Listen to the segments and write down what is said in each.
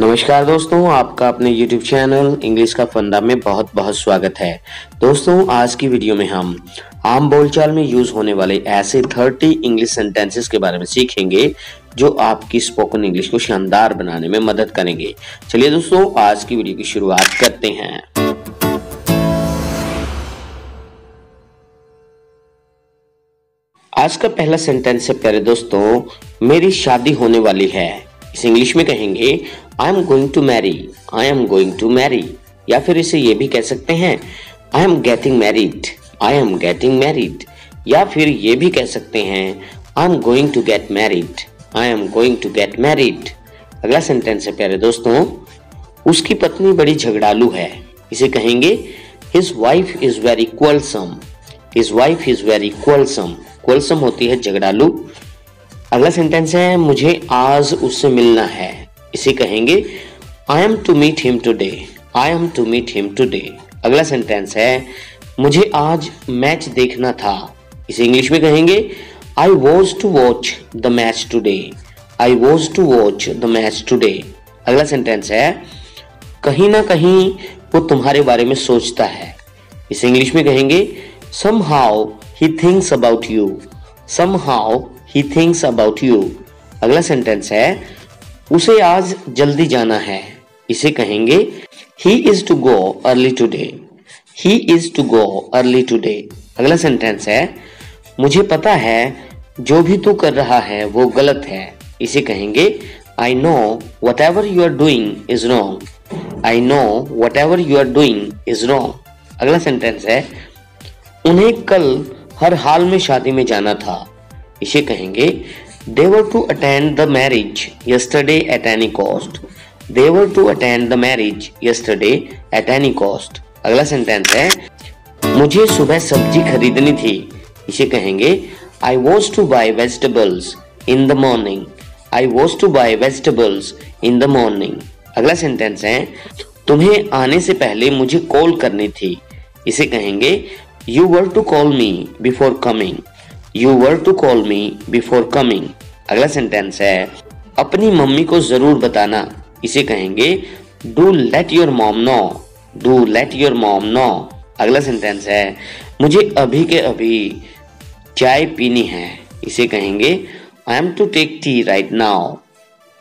नमस्कार दोस्तों, आपका अपने YouTube चैनल इंग्लिश का फंदा में बहुत बहुत स्वागत है। दोस्तों, आज की वीडियो में हम आम बोलचाल में यूज़ होने वाले ऐसे 30 इंग्लिश सेंटेंसेस के बारे में सीखेंगे, जो आपकी स्पोकन इंग्लिश को शानदार बनाने में मदद करेंगे। चलिए दोस्तों, आज की वीडियो की शुरुआत करते हैं। आज का पहला सेंटेंस है प्यारे दोस्तों, मेरी शादी होने वाली है। इस इंग्लिश में कहेंगे I am going to marry I am going to marry या फिर इसे ये भी कह सकते हैं I am getting married I am getting married या फिर ये भी कह सकते हैं I am going to get married I am going to get married अगला सेंटेंस है प्यारे दोस्तों, उसकी पत्नी बड़ी झगड़ालू है। इसे कहेंगे his wife is very quarrelsome his wife is very quarrelsome quarrelsome होती है झगड़ालू। अगला सेंटेंस है, मुझे आज उससे मिलना है। इसे कहेंगे I am to meet him today I am to meet him today अगला सेंटेंस है, मुझे आज मैच देखना था. इसे इंग्लिश में कहेंगे I was to watch the match today I was to watch the match today अगला सेंटेंस है, कहीं ना कहीं वो तुम्हारे बारे में सोचता है. इसे इंग्लिश में कहेंगे somehow he thinks about you somehow he thinks about you अगला सेंटेंस है, उसे आज जल्दी जाना है। इसे कहेंगे he is to go early today he is to go early today अगला सेंटेंस है, मुझे पता है, जो भी तू कर रहा है, वो गलत है। इसे कहेंगे I know whatever you are doing is wrong I know whatever you are doing is wrong अगला सेंटेंस है, उन्हें कल हर हाल में शादी में जाना था। इसे कहेंगे they were to attend the marriage yesterday at any cost they were to attend the marriage yesterday at any cost अगला सेंटेंस है, मुझे सुबह सब्ज़ी खरीदनी थी। इसे कहेंगे I was to buy vegetables in the morning I was to buy vegetables in the morning अगला सेंटेंस है, तुम्हें आने से पहले मुझे कॉल करनी थी। इसे कहेंगे you were to call me before coming you were to call me before coming अगला सेंटेंस है, अपनी मम्मी को ज़रूर बताना। इसे कहेंगे do let your mom know do let your mom know अगला सेंटेंस है, मुझे अभी के अभी चाय पीनी है. इसे कहेंगे I am to take tea right now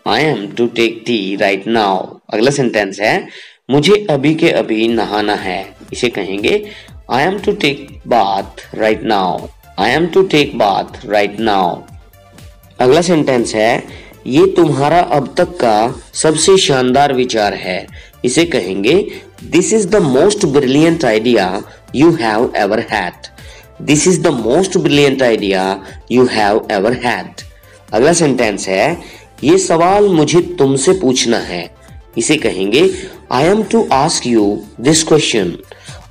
I am to take tea right now अगला सेंटेंस है, मुझे अभी के अभी नहाना है. इसे कहेंगे I am to take bath right now I am to take bath right now अगला सेंटेंस है, ये तुम्हारा अब तक का सबसे शानदार विचार है। इसे कहेंगे this is the most brilliant idea you have ever had this is the most brilliant idea you have ever had अगला सेंटेंस है, ये सवाल मुझे तुमसे पूछना है। इसे कहेंगे I am to ask you this question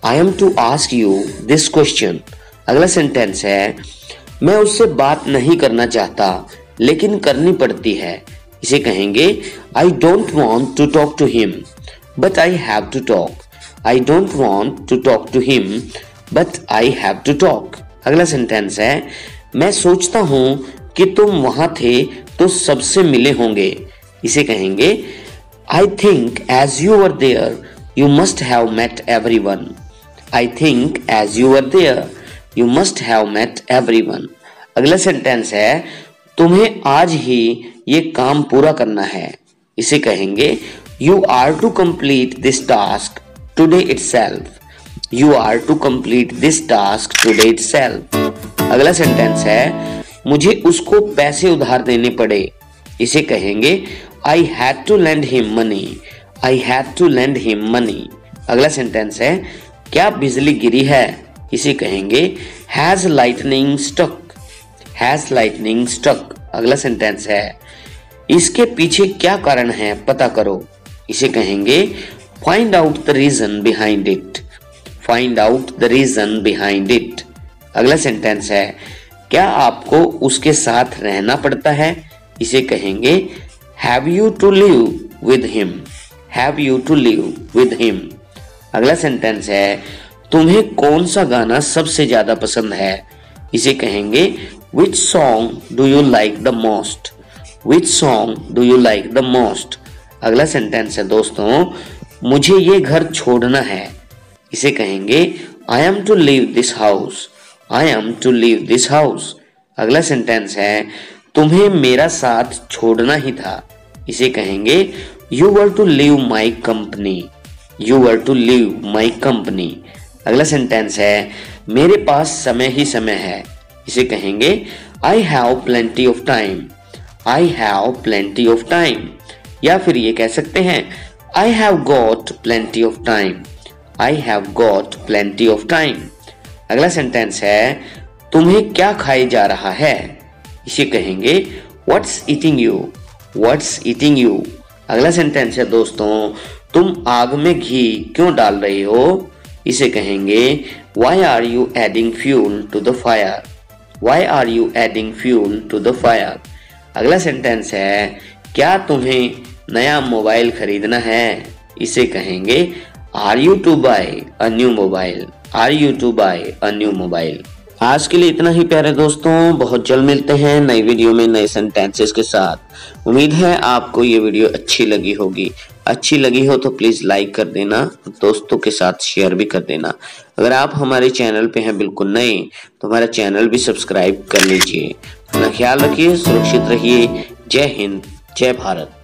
I am to ask you this question अगला सेंटेंस है, मैं उससे बात नहीं करना चाहता, लेकिन करनी पड़ती है। इसे कहेंगे I don't want to talk to him but I have to talk I don't want to talk to him but I have to talk अगला सेंटेंस है, मैं सोचता हूँ कि तुम वहाँ थे तो सबसे मिले होंगे। इसे कहेंगे I think as you are there you must have met everyone I think as you are there you must have met everyone अगला सेंटेंस है, तुम्हें आज ही ये काम पूरा करना है। इसे कहेंगे you are to complete this task today itself you are to complete this task today itself अगला सेंटेंस है, मुझे उसको पैसे उधार देने पड़े। इसे कहेंगे I had to land him money I had to land him money अगला सेंटेंस है, क्या बिजली गिरी है? इसे कहेंगे has lightning stuck has lightning stuck अगला सेंटेंस है। इसके पीछे क्या कारण है, पता करो। इसे कहेंगे find out the reason behind it find out the reason behind it अगला सेंटेंस है। क्या आपको उसके साथ रहना पड़ता है? इसे कहेंगे have you to live with him have you to live with him अगला सेंटेंस है। तुम्हें कौन सा गाना सबसे ज़्यादा पसंद है? इसे कहेंगे which song do you like the most which song do you like the most अगला सेंटेंस है, दोस्तों, मुझे ये घर छोड़ना है। इसे कहेंगे I am to leave this house I am to leave this house अगला सेंटेंस है, तुम्हें मेरा साथ छोड़ना ही था। इसे कहेंगे you were to leave my company you were to leave my company अगला सेंटेंस है, मेरे पास समय ही समय है। इसे कहेंगे I have plenty of time I have plenty of time या फिर ये कह सकते हैं I have got plenty of time I have got plenty of time अगला सेंटेंस है, तुम्हें क्या खाए जा रहा है? इसे कहेंगे what's eating you what's eating you अगला सेंटेंस है, दोस्तों, तुम आग में घी क्यों डाल रहे हो? इसे कहेंगे why are you adding fuel to the fire why are you adding fuel to the fire अगला सेंटेंस है, क्या तुम्हें नया मोबाइल खरीदना है? इसे कहेंगे are you to buy a new mobile are you to buy a new mobile आज के लिए इतना ही, प्यारे दोस्तों। बहुत जल्द मिलते हैं नई वीडियो में नए सेंटेंसेस के साथ। उम्मीद है आपको ये वीडियो अच्छी लगी होगी। अच्छी लगी हो तो प्लीज़ लाइक कर देना, दोस्तों के साथ शेयर भी कर देना। अगर आप हमारे चैनल पे हैं बिल्कुल नए तो हमारा चैनल भी सब्सक्राइब कर लीजिए। अपना ख्याल रखिए, सुरक्षित रहिए। जय हिंद, जय भारत।